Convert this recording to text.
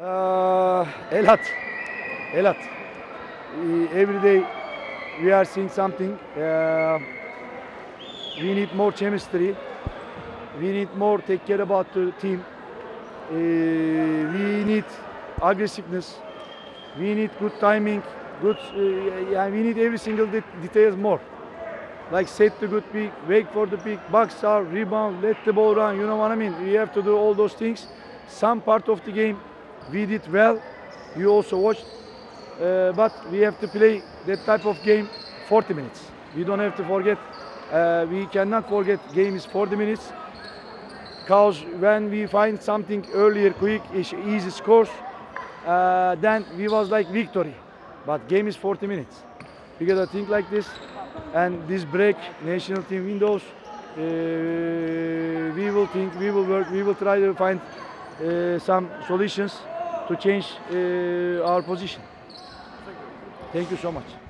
Uh, a lot, a lot. Uh, every day we are seeing something. Uh, we need more chemistry. We need more take care about the team. Uh, we need aggressiveness. We need good timing. Good. Uh, yeah, we need every single de- details more. Like set the good pick, wait for the pick, box out, rebound, let the ball run. You know what I mean? We have to do all those things. Some part of the game we did well. You also watched, uh, but we have to play that type of game 40 minutes. We don't have to forget. Uh, we cannot forget game is 40 minutes. Because when we find something earlier, quick, easy scores, uh, then we was like victory. But game is 40 minutes. We gotta think like this. And this break, national team windows, uh, we will think, we will work, we will try to find uh, some solutions to change uh, our position. Thank you so much.